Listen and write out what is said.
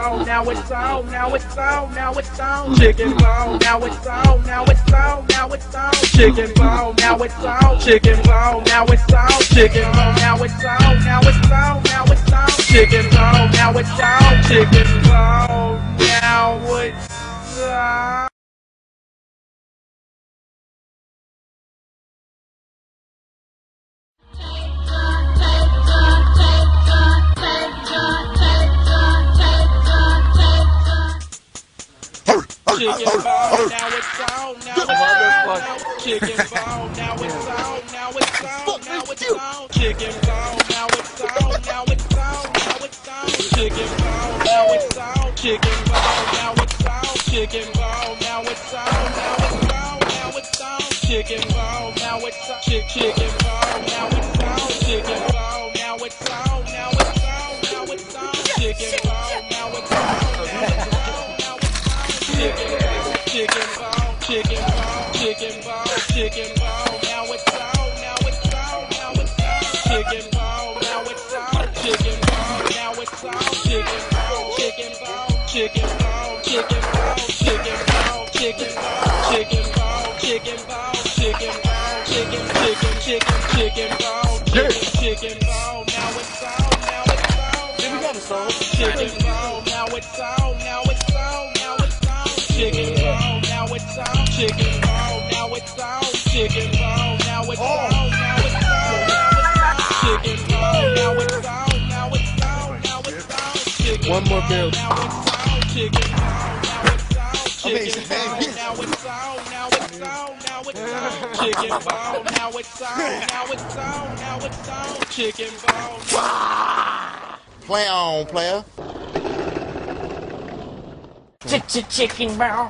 bone, now it's on, now it's on, now it's on. Chicken bone, now it's on, now it's on, now it's on. Chicken bone, now it's on. Chicken bone, now it's on. Chicken bone, now it's on, now it's on, now it's on. Chicken bone, now it's on. Chicken bone, now it's on. Chicken bone, now it's on, now it's on. Chicken bone, now it's on, now it's on, now it's on. Chicken bone, now it's on, now it's on, now it's on. Chicken bone, now it's on. Chicken bone, now it's on. Chicken bone, now it's on, now it's on, now it's on. Chicken bone, now it's on. Chick chicken bone, Chicken bone, now it's on, chicken now it's on. Chicken bone, chicken chicken bone, chicken bone, chicken chicken bone, chicken chicken chicken chicken, chicken, chicken, chicken chicken, chicken. Now it's on, now it's on. Then we got a song. Chicken bone, now it's on, now it's on, now it's on. Chicken bone, now it's on. Chicken bone, now it's on. Chicken now it's on, it's on, now it's on. Now it's on. Chicken bone, now it's on, now it's on, now it's on. Chicken bone. Play on, player. Ch-ch-chicken bone.